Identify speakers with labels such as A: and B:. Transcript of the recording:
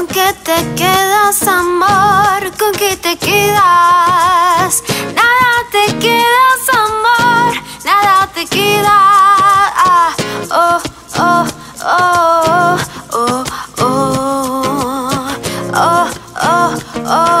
A: ¿Con qué te quedas, amor? ¿Con qué te quedas? Nada te quedas, amor. Nada te queda. Oh, oh, oh, oh, oh, oh, oh, oh. oh.